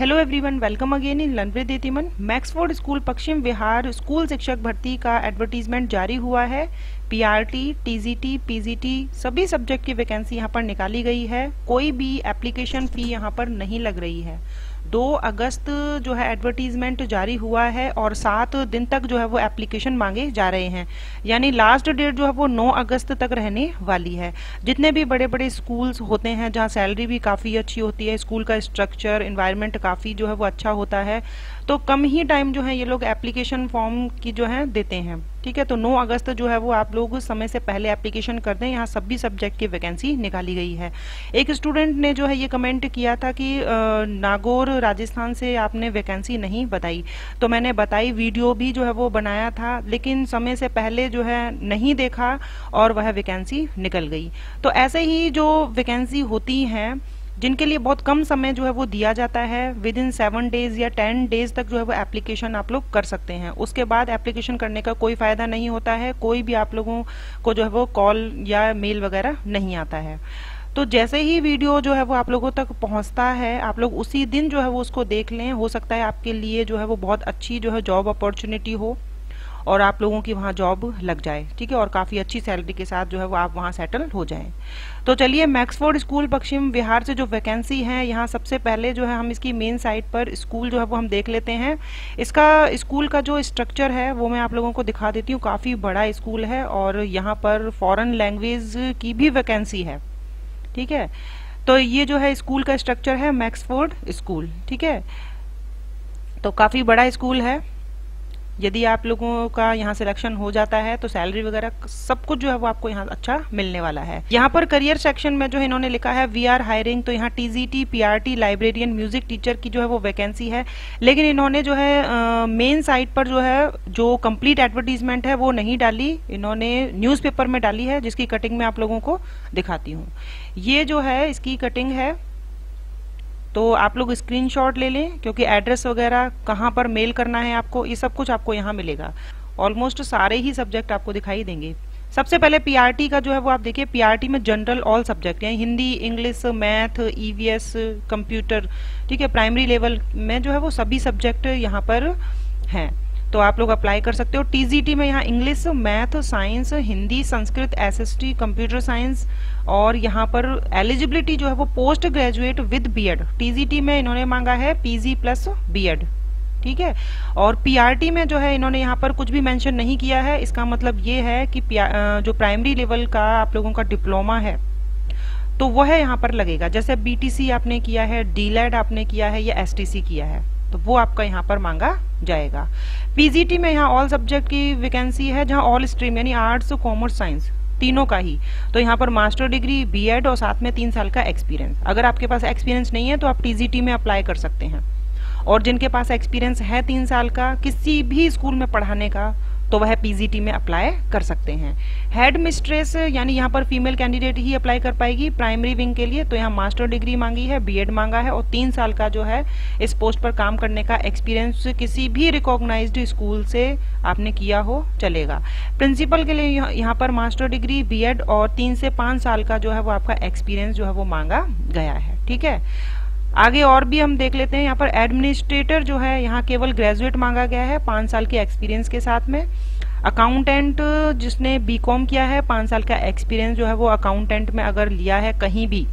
Hello everyone welcome again in लनवे देतीमन Maxford school Paschim Vihar school शिक्षक भर्ती का advertisement जारी हुआ है पीआरटी, टीजीटी, पीजीटी सभी सब्जेक्ट की वैकेंसी यहाँ पर निकाली गई है. कोई भी एप्लीकेशन फ़ी यहाँ पर नहीं लग रही है. 2 अगस्त जो है एडवर्टीजमेंट जारी हुआ है और सात दिन तक जो है वो एप्लीकेशन मांगे जा रहे हैं। यानी लास्ट डेट जो है वो नौ अगस्त तक रहने वाली है। जितने भी बड़े बड़े स्कूल्स होते हैं जहाँ सैलरी भी काफ़ी अच्छी होती है स्कूल का स्ट्रक्चर इन्वायरमेंट काफ़ी जो है वो अच्छा होता है तो कम ही टाइम जो है ये लोग एप्लीकेशन फॉर्म की जो है देते हैं। ठीक है तो 9 अगस्त जो है वो आप लोग समय से पहले एप्लीकेशन कर दें। यहाँ सभी सब्जेक्ट की वैकेंसी निकाली गई है। एक स्टूडेंट ने जो है ये कमेंट किया था कि नागौर, राजस्थान से आपने वैकेंसी नहीं बताई। तो मैंने बताई वीडियो भी जो है वो बनाया था, लेकिन समय से पहले जो है नहीं देखा और वह वैकेंसी निकल गई। तो ऐसे ही जो वैकेंसी होती हैं जिनके लिए बहुत कम समय जो है वो दिया जाता है विद इन सेवन डेज़ या टेन डेज़ तक जो है वो एप्लीकेशन आप लोग कर सकते हैं। उसके बाद एप्लीकेशन करने का कोई फ़ायदा नहीं होता है, कोई भी आप लोगों को जो है वो कॉल या मेल वगैरह नहीं आता है। तो जैसे ही वीडियो जो है वो आप लोगों तक पहुँचता है, आप लोग उसी दिन जो है वो उसको देख लें। हो सकता है आपके लिए जो है वो बहुत अच्छी जो है जॉब अपॉर्चुनिटी हो। और आप लोगों की वहाँ जॉब लग जाए, ठीक है? और काफ़ी अच्छी सैलरी के साथ जो है वो आप वहाँ सेटल हो जाएँ। तो चलिए मैक्सफोर्ड स्कूल पश्चिम बिहार से जो वैकेंसी है, यहाँ सबसे पहले जो है हम इसकी मेन साइट पर स्कूल जो है वो हम देख लेते हैं। इसका स्कूल का जो स्ट्रक्चर है, वो मैं आप लोगों को दिखा देती हूँ। काफ़ी बड़ा स्कूल है और यहाँ पर फॉरन लैंग्वेज की भी वैकेंसी है, ठीक है? तो ये जो है स्कूल का स्ट्रक्चर है मैक्सफोर्ड स्कूल ठीक है? तो काफ़ी बड़ा स्कूल है। यदि आप लोगों का यहाँ सिलेक्शन हो जाता है तो सैलरी वगैरह सब कुछ जो है वो आपको यहाँ अच्छा मिलने वाला है। यहाँ पर करियर सेक्शन में जो इन्होंने लिखा है वी आर हायरिंग तो यहाँ TGT PRT librarian music teacher की जो है वो वैकेंसी है। लेकिन इन्होंने जो है मेन साइट पर जो है, जो कंप्लीट एडवर्टीजमेंट है, वो नहीं डाली। इन्होंने न्यूज़पेपर में डाली है, जिसकी कटिंग में आप लोगों को दिखाती हूँ। ये जो है, इसकी कटिंग है तो आप लोग स्क्रीनशॉट ले लें, क्योंकि एड्रेस वगैरह कहाँ पर मेल करना है आपको, ये सब कुछ आपको यहाँ मिलेगा। ऑलमोस्ट सारे ही सब्जेक्ट आपको दिखाई देंगे। सबसे पहले पीआरटी का जो है वो आप देखिए पीआरटी में जनरल ऑल सब्जेक्ट हैं। Hindi English math EVS computer ठीक है प्राइमरी लेवल में जो है वो सभी सब्जेक्ट यहाँ पर हैं। तो आप लोग अप्लाई कर सकते हो। टीजीटी में यहाँ English math science Hindi Sanskrit SST computer science और यहाँ पर एलिजिबिलिटी जो है वो post graduate with BEd TGT में इन्होंने मांगा है पीजी प्लस बीएड ठीक है? और पीआरटी में जो है इन्होंने यहाँ पर कुछ भी मेंशन नहीं किया है। इसका मतलब ये है कि जो प्राइमरी लेवल का आप लोगों का डिप्लोमा है तो वह है यहाँ पर लगेगा। जैसे बीटीसी आपने किया है डीलेड आपने किया है या एसटीसी किया है तो वो आपका यहाँ पर मांगा जाएगा। पीजीटी में यहाँ ऑल सब्जेक्ट की वैकेंसी है, जहाँ ऑल स्ट्रीम यानी आर्ट्स कॉमर्स साइंस तीनों का ही। तो यहाँ पर मास्टर डिग्री बीएड और साथ में तीन साल का एक्सपीरियंस अगर आपके पास एक्सपीरियंस नहीं है तो आप टीजीटी में अप्लाई कर सकते हैं। और जिनके पास एक्सपीरियंस है तीन साल का, किसी भी स्कूल में पढ़ाने का तो वह पीजीटी में अप्लाई कर सकते हैं। हेड मिस्ट्रेस यानी यहाँ पर फीमेल कैंडिडेट ही अप्लाई कर पाएगी प्राइमरी विंग के लिए। तो यहाँ मास्टर डिग्री मांगी है बीएड मांगा है और तीन साल का जो है इस पोस्ट पर काम करने का एक्सपीरियंस किसी भी रिकॉग्नाइज्ड स्कूल से आपने किया हो, चलेगा। प्रिंसिपल के लिए यहाँ पर मास्टर डिग्री बी और तीन से पाँच साल का जो है वो आपका एक्सपीरियंस जो है वो मांगा गया है। ठीक है? आगे और भी हम देख लेते हैं। यहाँ पर एडमिनिस्ट्रेटर जो है, यहाँ केवल ग्रेजुएट मांगा गया है पाँच साल के एक्सपीरियंस के साथ में। अकाउंटेंट जिसने बीकॉम किया है, पाँच साल का एक्सपीरियंस जो है वो अकाउंटेंट में अगर लिया है कहीं भी।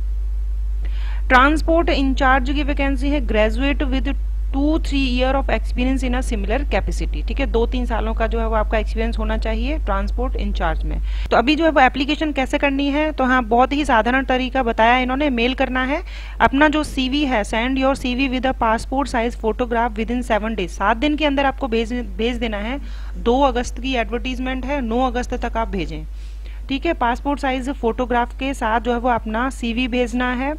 ट्रांसपोर्ट इंचार्ज की वैकेंसी है graduate with two three year of experience in a similar capacity ठीक है? दो, तीन सालों का जो है वो आपका एक्सपीरियंस होना चाहिए ट्रांसपोर्ट इंचार्ज में। तो अभी जो है वो एप्लीकेशन कैसे करनी है? तो हाँ बहुत ही साधारण तरीका बताया इन्होंने मेल करना है। अपना जो सीवी है send your CV with a passport size photograph within seven days सात दिन के अंदर आपको भेज भेज देना है। दो अगस्त की एडवर्टीजमेंट है, नौ अगस्त तक आप भेजें। ठीक है? पासपोर्ट साइज़ फोटोग्राफ के साथ जो है वो अपना सीवी भेजना है।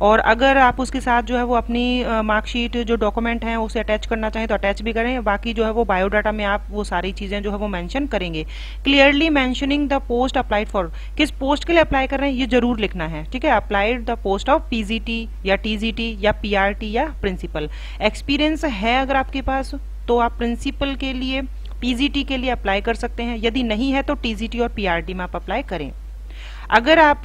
और अगर आप उसके साथ जो है वो अपनी मार्कशीट जो डॉक्यूमेंट हैं, उसे अटैच करना चाहें तो अटैच भी करें। बाकी जो है वो बायोडाटा में आप वो सारी चीज़ें जो है वो मेंशन करेंगे। Clearly mentioning the post applied for किस पोस्ट के लिए अप्लाई कर रहे हैं, ये ज़रूर लिखना है, ठीक है? Applied the post of PGT या टीजीटी या पीआरटी या प्रिंसिपल एक्सपीरियंस है अगर आपके पास तो आप प्रिंसिपल के लिए पीजीटी के लिए अप्लाई कर सकते हैं। यदि नहीं है तो टीजीटी और पीआरटी में आप अप्लाई करें। अगर आप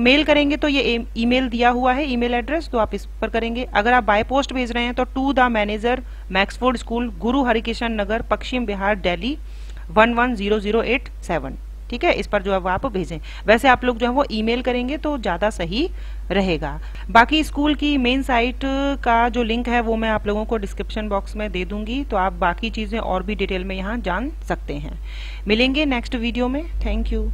मेल करेंगे तो ये ईमेल दिया हुआ है, ईमेल एड्रेस तो आप इस पर करेंगे। अगर आप बाय पोस्ट भेज रहे हैं तो to the manager Maxford school, Guru Harkishan Nagar, Paschim Bihar, Delhi, one one zero zero eight seven. ठीक है? इस पर जो है आप भेजें। वैसे आप लोग जो है वो ईमेल करेंगे तो ज़्यादा सही रहेगा। बाकी स्कूल की मेन साइट का जो लिंक है वो मैं आप लोगों को डिस्क्रिप्शन बॉक्स में दे दूँगी तो आप बाकी चीज़ें और भी डिटेल में यहाँ जान सकते हैं। मिलेंगे नेक्स्ट वीडियो में। Thank you.